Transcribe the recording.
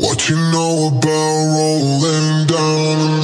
What you know about rolling down